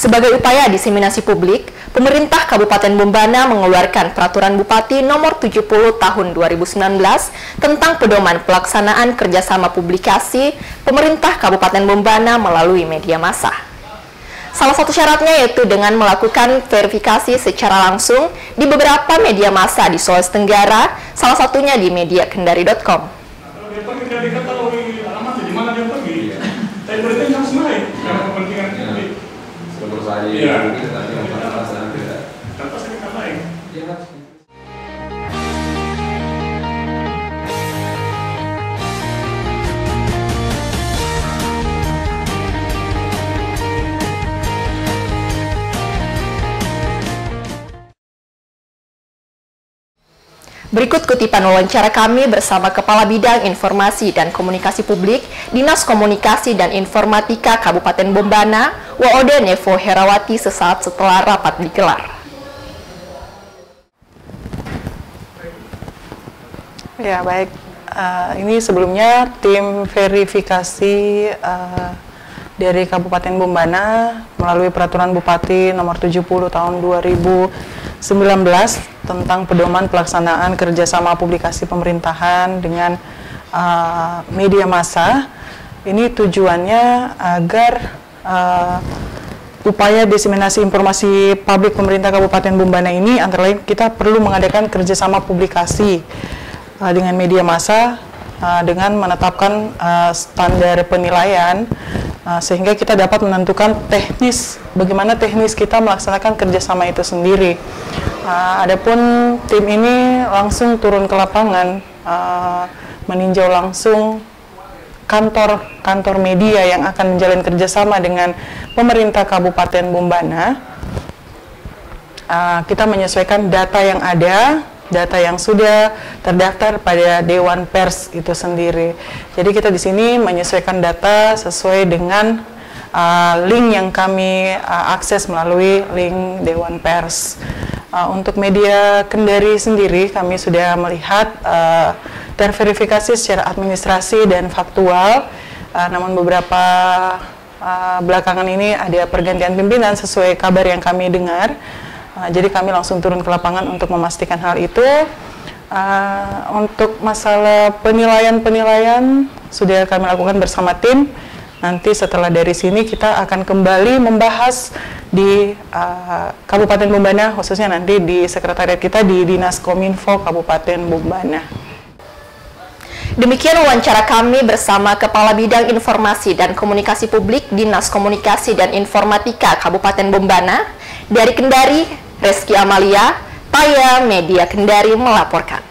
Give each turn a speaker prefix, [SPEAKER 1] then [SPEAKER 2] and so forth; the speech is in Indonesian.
[SPEAKER 1] Sebagai upaya diseminasi publik, pemerintah Kabupaten Bombana mengeluarkan Peraturan Bupati Nomor 70 Tahun 2019 tentang pedoman pelaksanaan kerjasama publikasi pemerintah Kabupaten Bombana melalui media massa. Salah satu syaratnya yaitu dengan melakukan verifikasi secara langsung di beberapa media massa di Sulawesi Tenggara, salah satunya di mediakendari.com.
[SPEAKER 2] iya. mungkin nanti perasaan beda. Tanpa saya lain. Ya,
[SPEAKER 1] Berikut kutipan wawancara kami bersama Kepala Bidang Informasi dan Komunikasi Publik Dinas Komunikasi dan Informatika Kabupaten Bombana, Waode Nevo Herawati sesaat setelah rapat digelar.
[SPEAKER 3] Ya baik, uh, ini sebelumnya tim verifikasi uh, dari Kabupaten Bombana melalui Peraturan Bupati Nomor 70 Tahun 2000 19 tentang pedoman pelaksanaan kerjasama publikasi pemerintahan dengan uh, media massa. Ini tujuannya agar uh, upaya diseminasi informasi publik pemerintah Kabupaten Bumbana ini antara lain kita perlu mengadakan kerjasama publikasi uh, dengan media massa uh, dengan menetapkan uh, standar penilaian uh, sehingga kita dapat menentukan teknis bagaimana teknis kita melaksanakan kerjasama itu sendiri. Uh, adapun tim ini langsung turun ke lapangan uh, meninjau langsung kantor kantor media yang akan menjalin kerjasama dengan pemerintah Kabupaten Bumbana. Uh, kita menyesuaikan data yang ada data yang sudah terdaftar pada Dewan Pers itu sendiri. Jadi kita di sini menyesuaikan data sesuai dengan uh, link yang kami uh, akses melalui link Dewan Pers. Uh, untuk media Kendari sendiri kami sudah melihat uh, terverifikasi secara administrasi dan faktual. Uh, namun beberapa uh, belakangan ini ada pergantian pimpinan sesuai kabar yang kami dengar. Uh, jadi kami langsung turun ke lapangan untuk memastikan hal itu. Uh, untuk masalah penilaian-penilaian sudah kami lakukan bersama tim. Nanti setelah dari sini kita akan kembali membahas di uh, Kabupaten Bumbana, khususnya nanti di sekretariat kita di Dinas Kominfo Kabupaten Bumbana.
[SPEAKER 1] Demikian wawancara kami bersama Kepala Bidang Informasi dan Komunikasi Publik Dinas Komunikasi dan Informatika Kabupaten Bombana. Dari Kendari, Reski Amalia, Taya Media Kendari melaporkan.